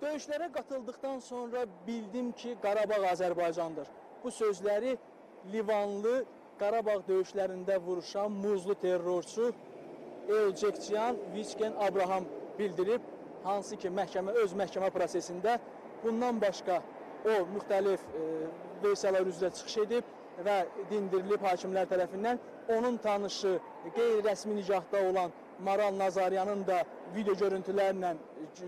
Döyüşlərə qatıldıqdan sonra bildim ki, Qarabağ Azərbaycandır. Bu sözləri Livanlı Qarabağ döyüşlərində vuruşan muzlu terrorçu Elcekçiyan Viçken Abraham bildirib, hansı ki məhkəmə öz məhkəmə prosesində bundan başqa o müxtəlif e, versiyalar üzrə çıxış edib və dindirilib hakimlər tərəfindən onun tanışı qeyri-rəsmi nigahda olan Maral Nazaryanın da video görüntülərlə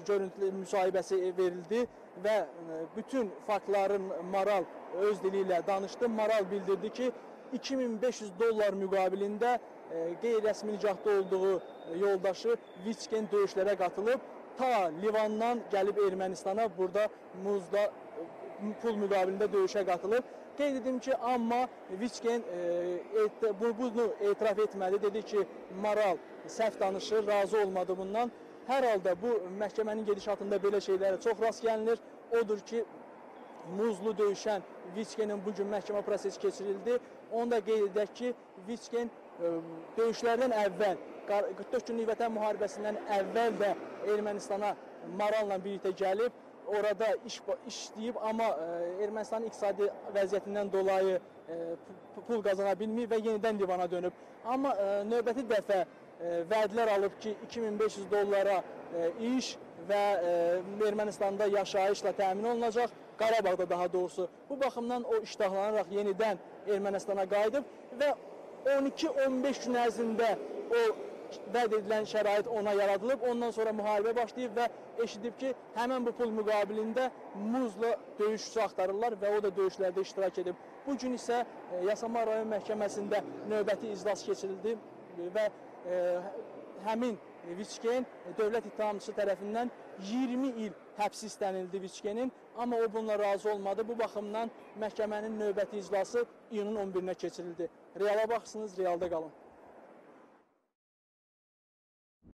görüntülü müsahibəsi verildi və e, bütün faktların Maral öz dili ilə danışdı. Maral bildirdi ki, 2500 dollar müqabilində e, qeyri-rəsmi nigahda olduğu yoldaşı Viçken döyüşlərə qatılıb ta Livandan gəlib Ermənistana burada muzda pul müqabilində döyüşə qatılıb. Qeyd edim ki, amma Viçken e, bu, bunu etiraf etmədi. Dedi ki, Maral səhv danışır, razı olmadı bundan. Hər halda bu məhkəmənin gedişatında belə şeylərə çox rast gəlinir. Odur ki, muzlu döyüşən Viçkenin bu gün məhkəmə prosesi keçirildi. Onu da qeyd edək ki, Viçken e, döyüşlərdən əvvəl 44 günlük vətən müharibəsindən əvvəl də Ermənistana Maralla birlikdə gəlib, orada iş işləyib, amma e, Ermənistanın iqtisadi vəziyyətindən dolayı e, pul qazana bilməyib və yenidən Livana dönüb. Amma e, növbəti dəfə vədlər alıb ki, 2500 dollara iş və Ermənistanda yaşayışla təmin olunacaq, Qarabağda daha doğrusu. Bu baxımdan o iştahlanaraq yenidən Ermənistana qayıdıb və 12-15 gün ərzində o vəd edilən şərait ona yaradılıb. Ondan sonra müharibə başlayıb və eşidib ki, həmən bu pul müqabilində muzla döyüşçü axtarırlar və o da döyüşlərdə iştirak edib. Bu gün isə e, Yasamal rayon məhkəməsində növbəti iclas keçirildi və e, həmin Viçken dövlət ittihamçısı tərəfindən 20 il həbs istənildi Viçkenin, amma o bununla razı olmadı. Bu baxımdan məhkəmənin növbəti iclası iyunun 11-nə keçirildi. Reala baxsınız, realda qalın.